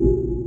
こ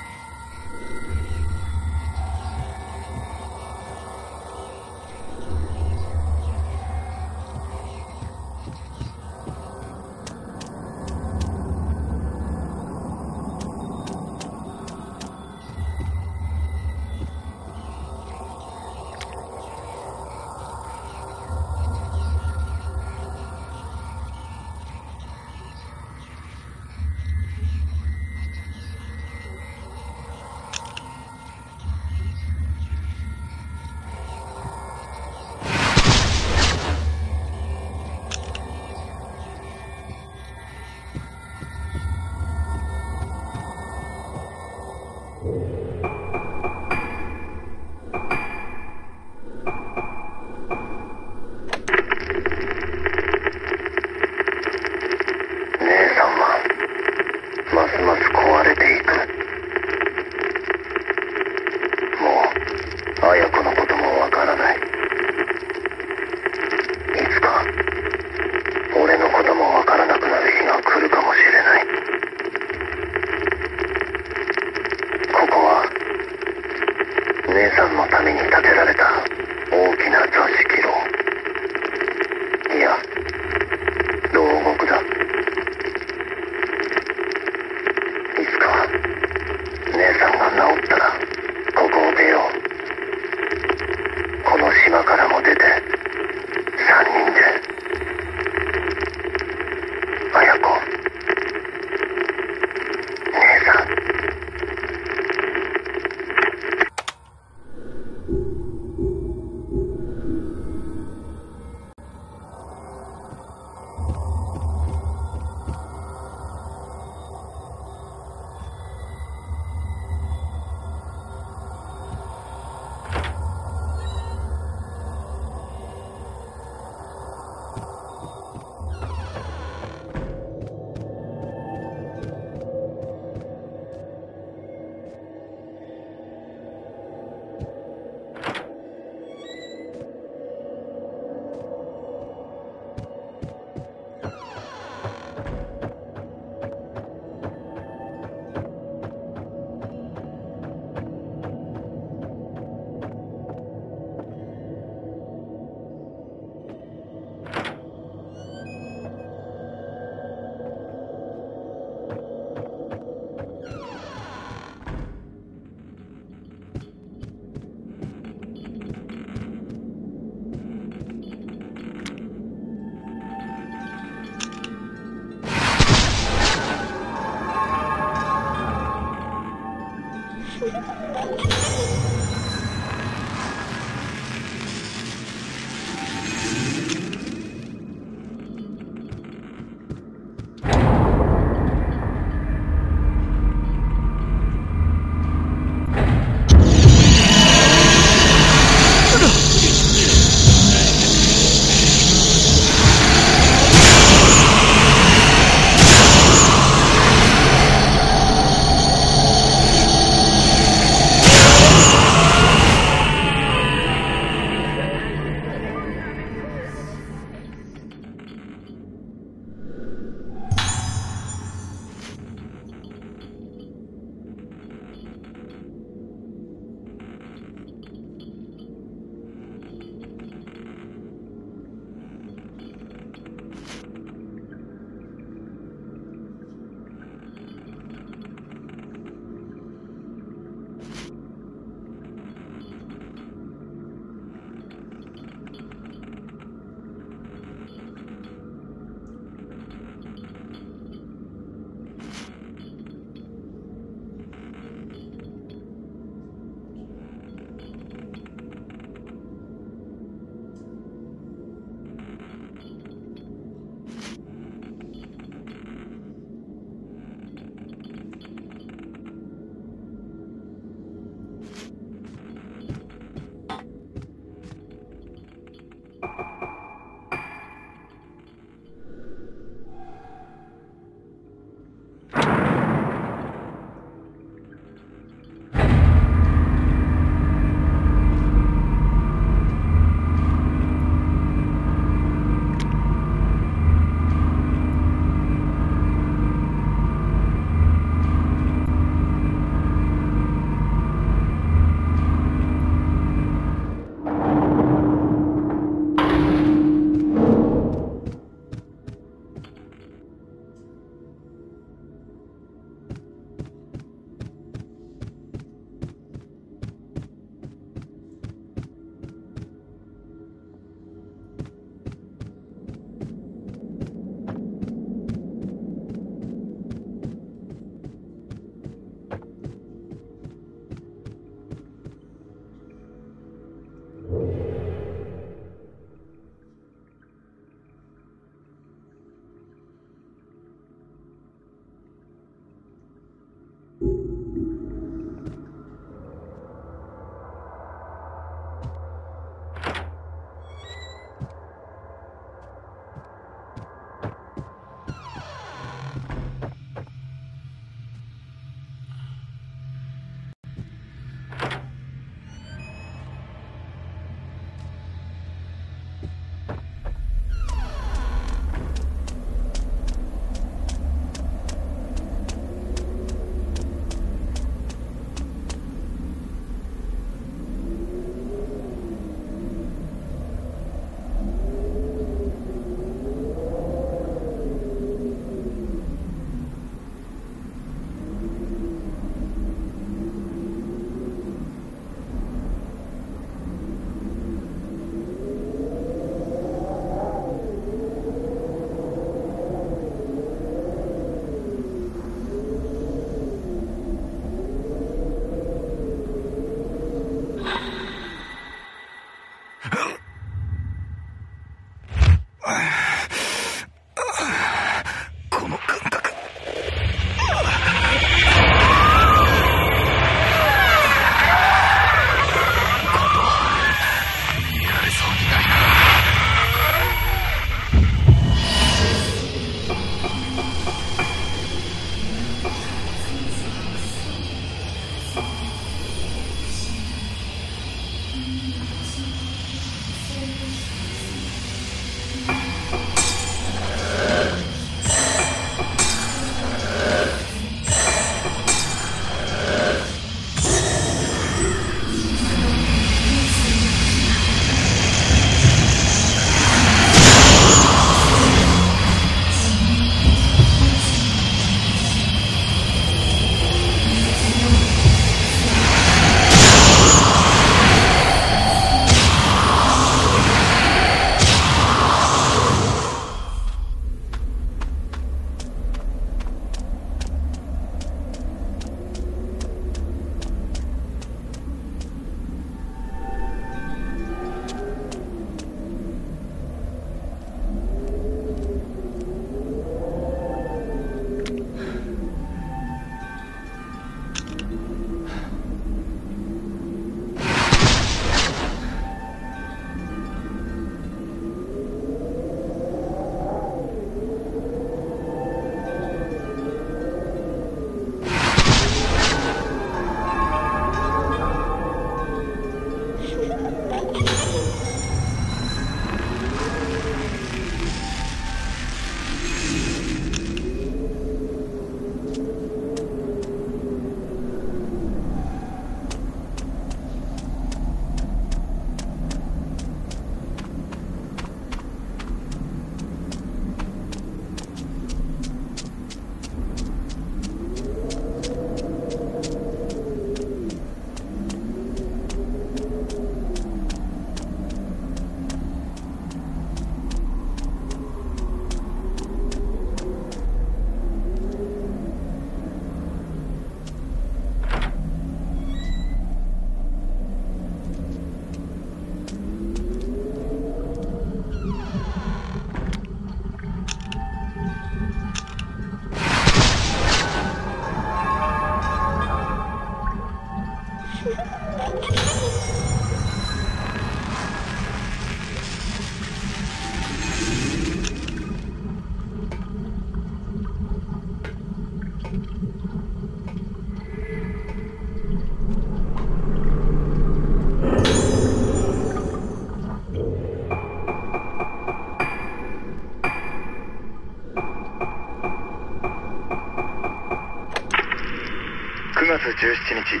17日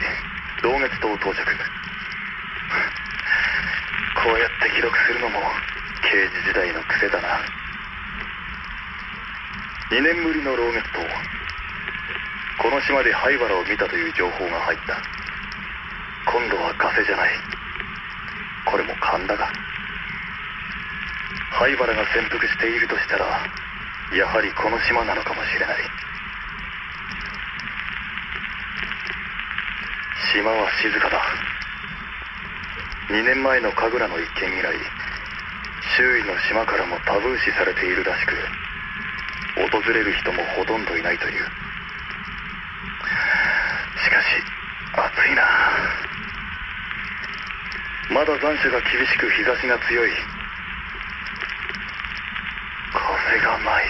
老月島到着。こうやって記録するのも刑事時代の癖だな。2年ぶりの老月島。この島で灰原を見たという情報が入った。今度はガセじゃない。これも勘だが。灰原が潜伏しているとしたらやはりこの島なのかもしれない。島は静かだ。2年前の神楽の一件以来周囲の島からもタブー視されているらしく訪れる人もほとんどいないという。しかし暑いな。まだ残暑が厳しく日差しが強い。風がない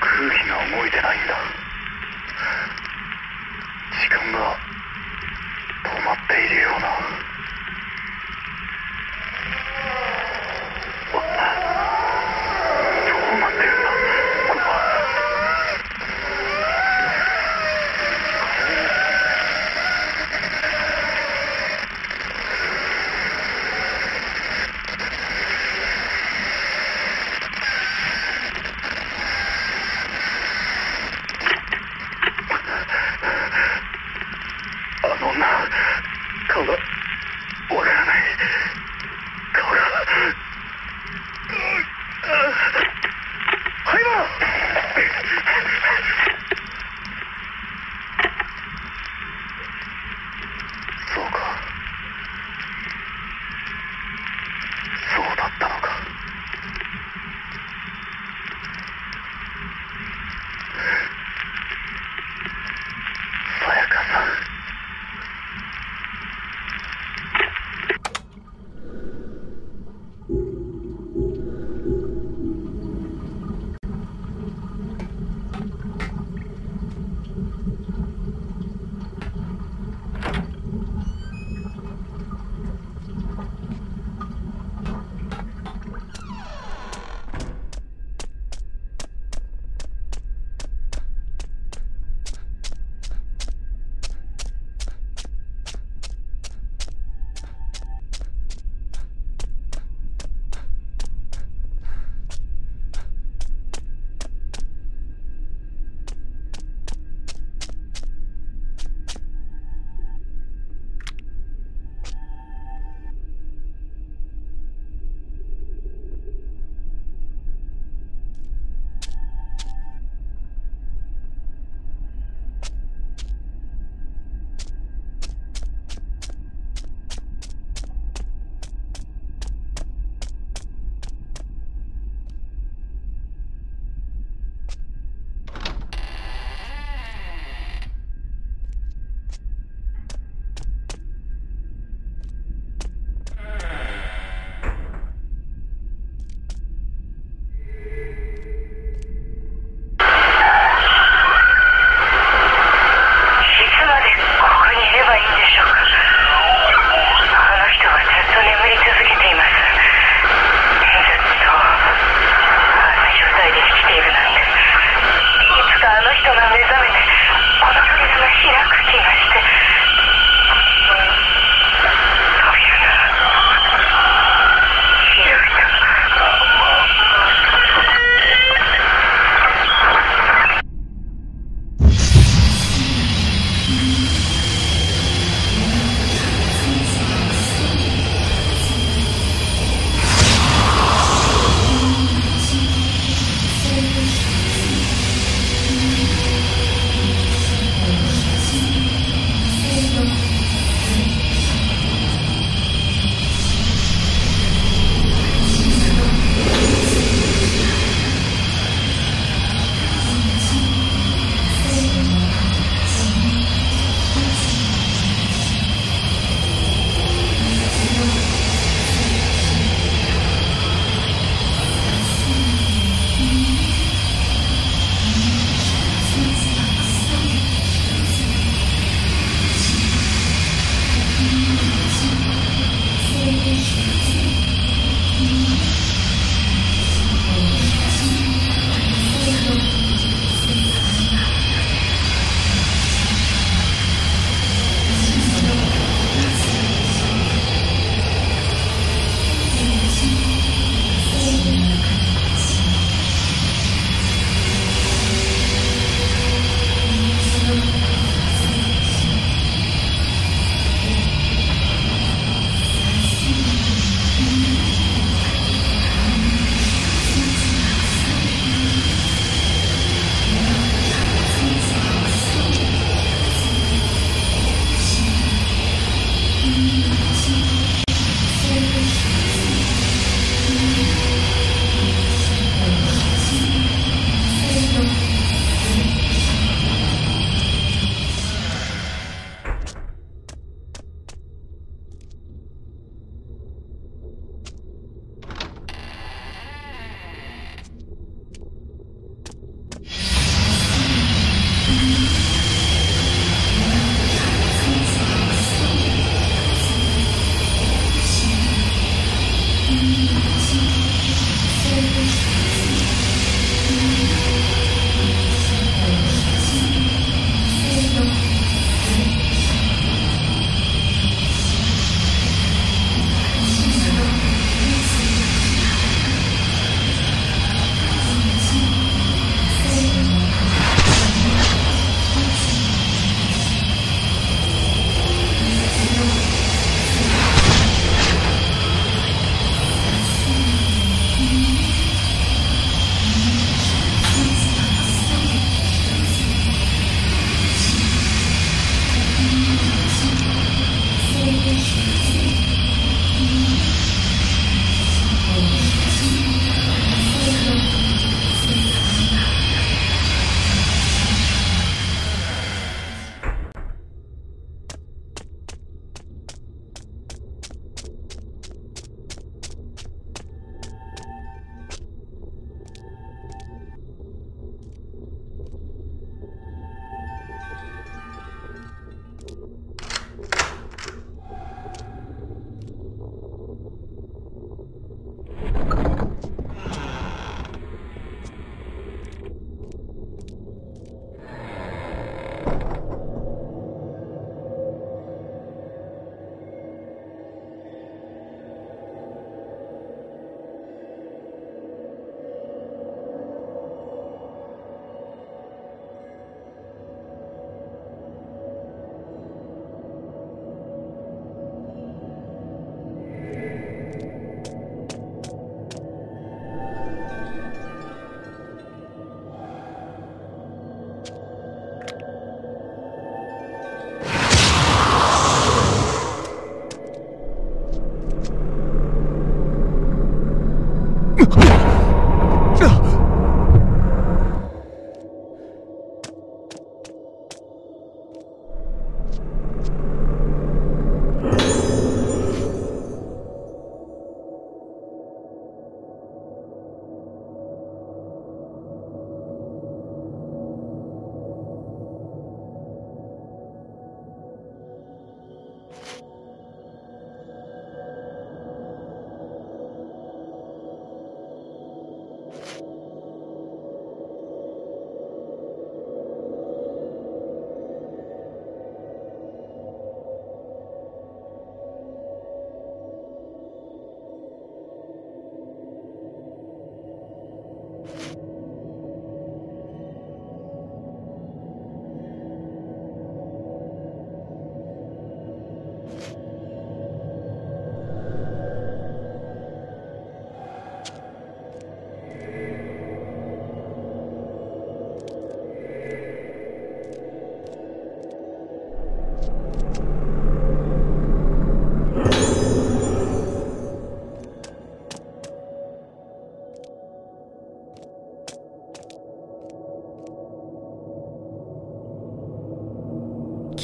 空気が動いてないんだ。間が止まっているような。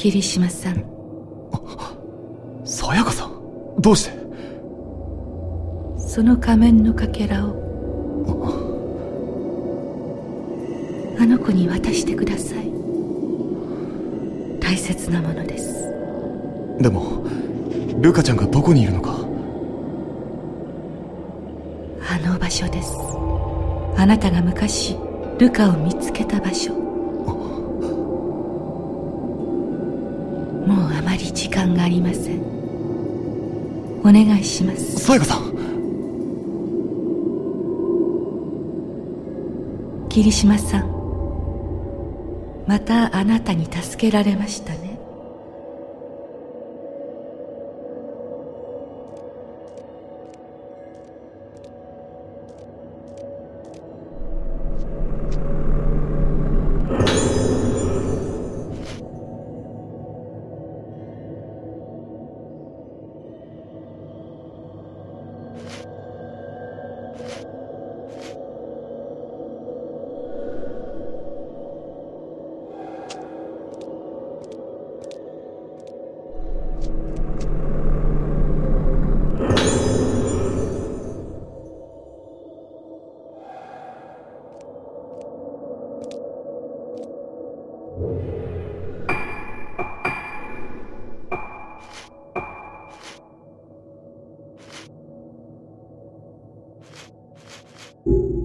霧島さん。さやかさんどうして？その仮面のかけらをあの子に渡してください。大切なものです。でもルカちゃんがどこにいるのか？あの場所です。あなたが昔ルカを見つけた場所り時間がありません。お願いします。さやかさん。霧島さん。またあなたに助けられましたね you.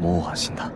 もう安心だ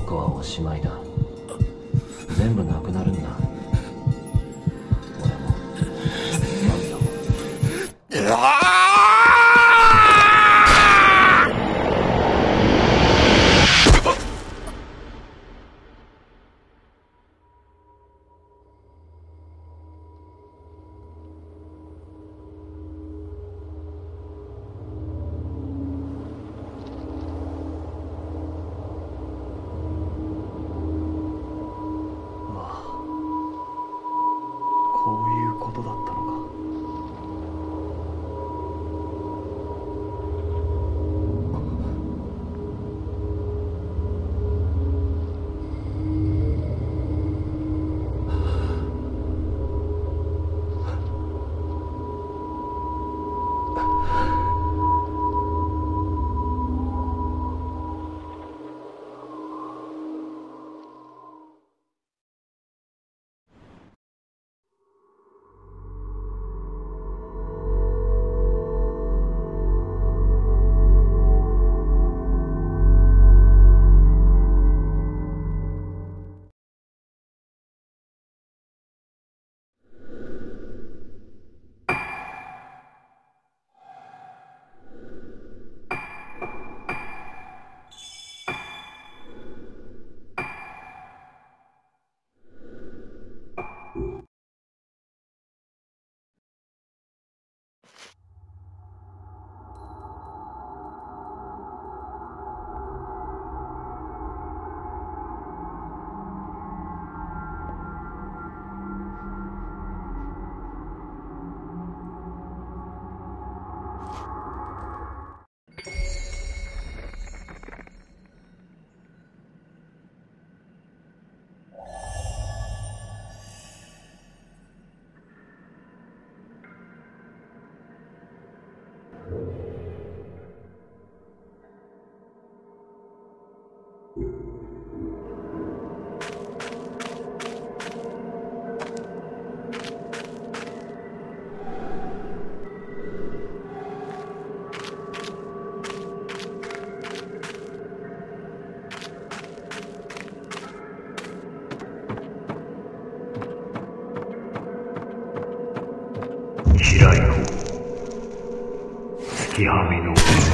僕はおしまいだ。the army knows.